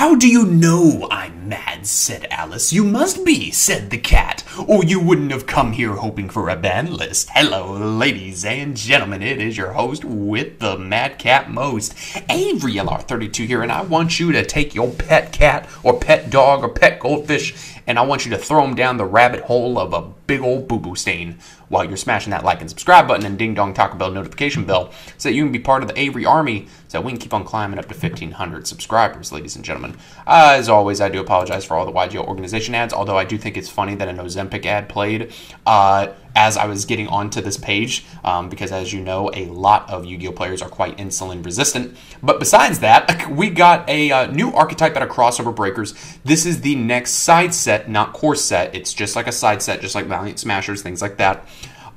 How do you know I'm mad? said Alice. You must be, said the cat, or you wouldn't have come here hoping for a ban list. Hello, ladies and gentlemen, it is your host with the Mad Cat Most, Avery LR32 here, and I want you to take your pet cat or pet dog or pet goldfish, and I want you to throw them down the rabbit hole of a big old boo boo stain while you're smashing that like and subscribe button and ding dong Taco Bell notification bell so that you can be part of the Avery Army so we can keep on climbing up to 1,500 subscribers, ladies and gentlemen. Uh, as always, I do apologize for all the YGO organization ads, although I do think it's funny that an Ozempic ad played. Uh, as I was getting onto this page, um, because as you know, a lot of Yu Gi Oh players are quite insulin resistant. But besides that, we got a uh, new archetype out of Crossover Breakers. This is the next side set, not core set. It's just like a side set, just like Valiant Smashers, things like that.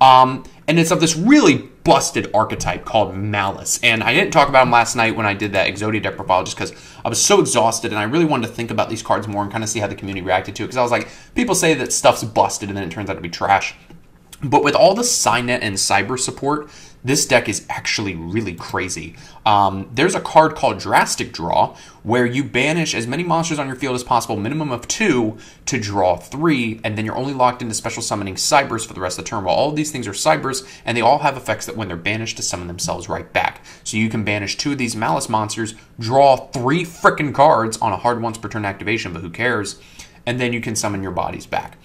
Um, and it's of this really busted archetype called Malice. And I didn't talk about him last night when I did that Exodia deck profile just because I was so exhausted and I really wanted to think about these cards more and kind of see how the community reacted to it. Because I was like, people say that stuff's busted and then it turns out to be trash. But with all the Cynet and Cyberse support, this deck is actually really crazy. Um, there's a card called Drastic Draw where you banish as many monsters on your field as possible, minimum of two, to draw three, and then you're only locked into special summoning Cyberse for the rest of the turn. Well, all of these things are Cyberse, and they all have effects that when they're banished to summon themselves right back. So you can banish two of these Malice monsters, draw three freaking cards on a hard once per turn activation, but who cares? And then you can summon your bodies back.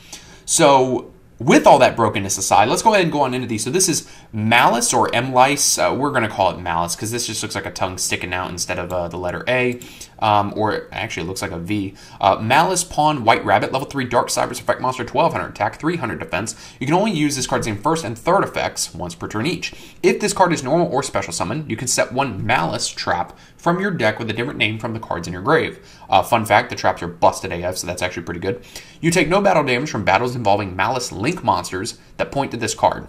So with all that brokenness aside, let's go ahead and go on into these. So this is Malice or M-Lice. Uh, we're going to call it Malice because this just looks like a tongue sticking out instead of uh, the letter A. Um, or actually it looks like a V. Uh, Malice Pawn White Rabbit, level 3 Dark Cyberse Effect Monster, 1200 attack, 300 defense. You can only use this card's name first and third effects once per turn each. If this card is normal or special summon, you can set one Malice trap from your deck with a different name from the cards in your grave. Uh, fun fact, the traps are busted AF, so that's actually pretty good. You take no battle damage from battles involving Malice Link monsters that point to this card.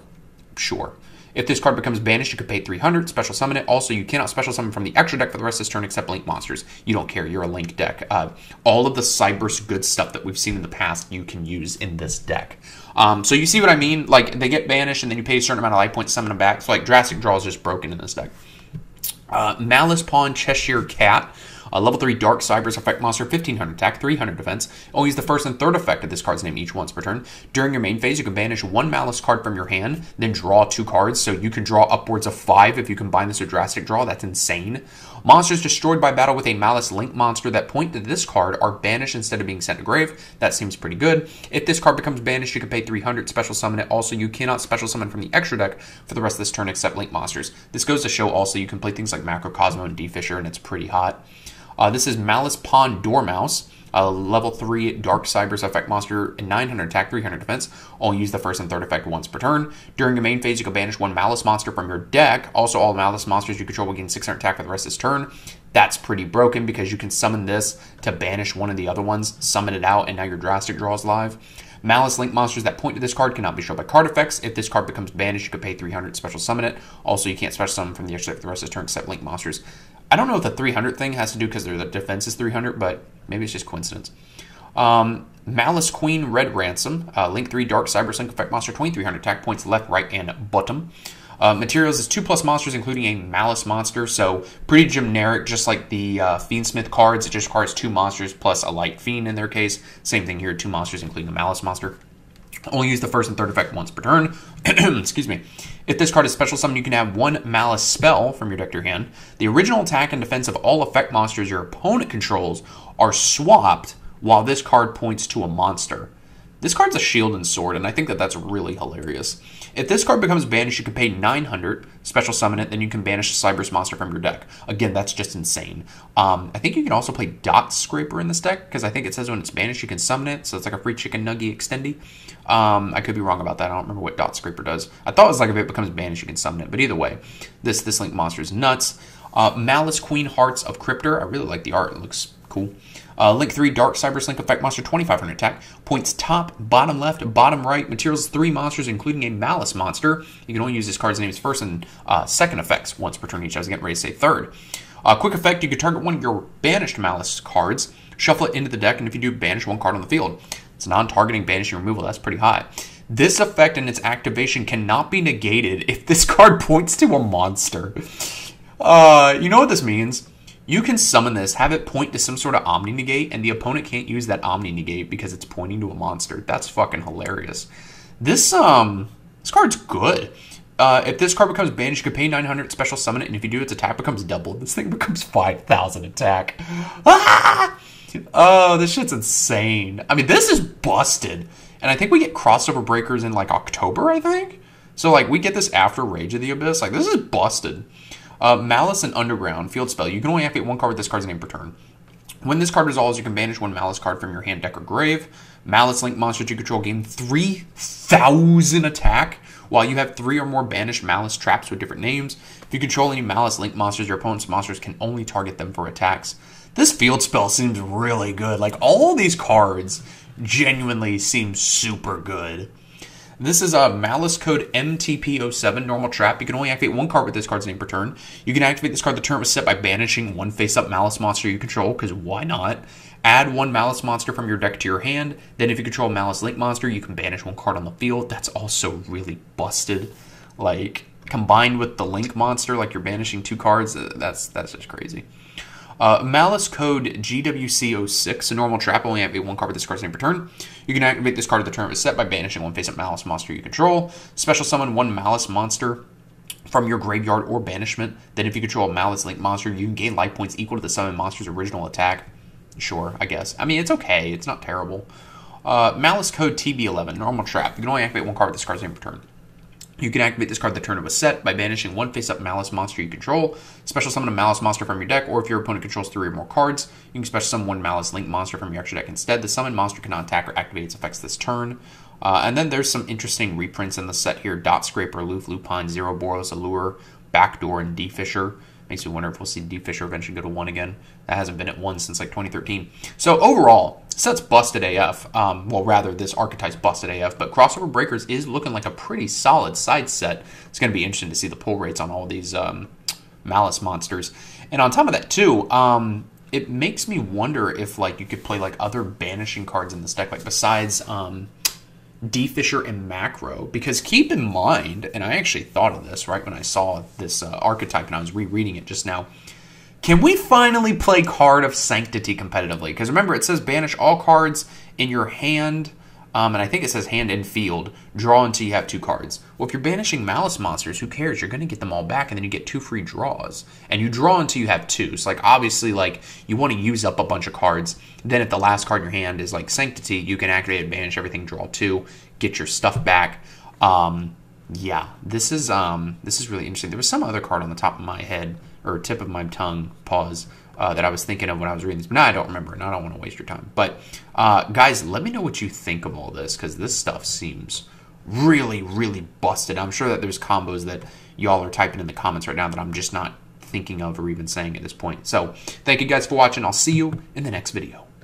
Sure. If this card becomes banished, you can pay 300, special summon it. Also, you cannot special summon from the extra deck for the rest of this turn except Link monsters. You don't care, you're a Link deck. Uh, all of the Cyberse good stuff that we've seen in the past, you can use in this deck. Um, so you see what I mean? Like, they get banished and then you pay a certain amount of life points summon them back. So, like, Drastic Draw is just broken in this deck. Uh, Malice Pawn Cheshire Cat. A level 3 Dark Cyberse effect monster, 1500 attack, 300 defense. Only use the first and third effect of this card's name each once per turn. During your main phase, you can banish one Malice card from your hand, then draw two cards. So you can draw upwards of five if you combine this with Drastic Draw. That's insane. Monsters destroyed by battle with a Malice Link monster that point to this card are banished instead of being sent to grave. That seems pretty good. If this card becomes banished, you can pay 300 special summon it. Also, you cannot special summon from the extra deck for the rest of this turn except Link monsters. This goes to show also you can play things like Macrocosmo and D-Fissure, and it's pretty hot. Uh, this is Malice Pawn Dormouse. A level 3 Dark Cyberse effect monster, 900 attack, 300 defense. Only use the first and third effect once per turn. During your main phase, you can banish one Malice monster from your deck. Also, all Malice monsters you control will gain 600 attack for the rest of this turn. That's pretty broken because you can summon this to banish one of the other ones, summon it out, and now your Drastic draws live. Malice Link monsters that point to this card cannot be shown by card effects. If this card becomes banished, you can pay 300 special summon it. Also, you can't special summon from the extra for the rest of the turn except Link monsters. I don't know if the 300 thing has to do because their defense is 300, but maybe it's just coincidence. Um, Malice Queen Red Ransom, uh, Link 3 Dark Cyber Sync Effect Monster, 2300 attack points left, right, and bottom. Uh, materials is two plus monsters, including a Malice monster, so pretty generic, just like the uh, Fiendsmith cards. It just requires two monsters plus a light fiend in their case. Same thing here, two monsters, including a Malice monster. Only use the first and third effect once per turn. Excuse me. If this card is special summon, you can have one Malice spell from your deck to your hand. The original attack and defense of all effect monsters your opponent controls are swapped while this card points to a monster. This card's a shield and sword, and I think that that's really hilarious. If this card becomes banished, you can pay 900, special summon it, then you can banish a Cyberse monster from your deck. Again, that's just insane. Um, I think you can also play Dot Scraper in this deck, because I think it says when it's banished, you can summon it, so it's like a free Chicken Nugget extendy. Um, I could be wrong about that. I don't remember what Dot Scraper does. I thought it was like if it becomes banished, you can summon it, but either way, this, this Link monster is nuts. Uh, Malice Queen Hearts of Crypter. I really like the art. It looks cool. Uh, Link 3 Dark Cyberse Link Effect Monster 2500 attack. Points top, bottom left, bottom right. Materials 3 monsters, including a Malice monster. You can only use this card's name's first and uh, second effects once per turn each. I was getting ready to say third. Uh, quick effect, you can target one of your banished Malice cards, shuffle it into the deck, and if you do, banish one card on the field. It's non-targeting banishing removal. That's pretty high. This effect and its activation cannot be negated if this card points to a monster. Uh, you know what this means? You can summon this, have it point to some sort of Omni Negate, and the opponent can't use that Omni Negate because it's pointing to a monster. That's fucking hilarious. This um this card's good. Uh, if this card becomes banished, you can pay 900 special summon it, and if you do, its attack becomes doubled. This thing becomes 5,000 attack. Ah! Oh, this shit's insane. I mean, this is busted. And I think we get crossover breakers in like October, I think. So like we get this after Rage of the Abyss. Like this is busted. Uh, Malice and Underground field spell. You can only activate one card with this card's name per turn. When this card resolves, you can banish one Malice card from your hand, deck, or grave. Malice Link monsters you control gain 3,000 attack, while you have three or more banished Malice traps with different names. If you control any Malice Link monsters, your opponent's monsters can only target them for attacks. This field spell seems really good. Like, all these cards genuinely seem super good. This is a Malice Code MTP07 normal trap. You can only activate one card with this card's name per turn. You can activate this card the turn was set by banishing one face-up Malice monster you control, because why not? Add one Malice monster from your deck to your hand. Then if you control a Malice Link monster, you can banish one card on the field. That's also really busted. Like, combined with the Link monster, like you're banishing two cards, uh, that's that's just crazy. Uh, Malice code GWC06, a normal trap, only activate one card with this card's name per turn. You can activate this card at the turn of set by banishing one face-up Malice monster you control. Special summon one Malice monster from your graveyard or banishment. Then if you control a Malice Link monster, you can gain life points equal to the summon monster's original attack. Sure, I guess. I mean, it's okay. It's not terrible. Uh, Malice code TB11, normal trap. You can only activate one card with this card's name per turn. You can activate this card the turn of a set by banishing one face-up Malice monster you control, special summon a Malice monster from your deck, or if your opponent controls three or more cards, you can special summon one Malice Link monster from your extra deck instead. The summoned monster cannot attack or activate its effects this turn. Uh, and then there's some interesting reprints in the set here. Dot Scraper, Loof, Lupine, Zero Boros, Allure, Backdoor, and D-Fissure. Makes me wonder if we'll see D-Fissure eventually go to 1 again. That hasn't been at 1 since like 2013. So overall, set's busted AF. Um, well, rather, this archetype's busted AF, but Crossover Breakers is looking like a pretty solid side set. It's going to be interesting to see the pull rates on all these um, Malice monsters. And on top of that, too, um, it makes me wonder if like you could play like other banishing cards in this deck, like besides um, D Fissure and Macro. Because keep in mind, and I actually thought of this right when I saw this uh, archetype and I was rereading it just now. Can we finally play Card of Sanctity competitively? Because remember, it says banish all cards in your hand, um, and I think it says hand and field. Draw until you have two cards. Well, if you're banishing Malice monsters, who cares? You're going to get them all back, and then you get two free draws. And you draw until you have two. So, like, obviously, like, you want to use up a bunch of cards. Then if the last card in your hand is, like, Sanctity, you can activate and banish everything, draw two, get your stuff back. Um, yeah, this is um, this is really interesting. There was some other card on the top of my head or tip of my tongue, pause, uh, that I was thinking of when I was reading this. But now I don't remember, and I don't want to waste your time. But uh, guys, let me know what you think of all this because this stuff seems really, really busted. I'm sure that there's combos that y'all are typing in the comments right now that I'm just not thinking of or even saying at this point. So thank you guys for watching. I'll see you in the next video.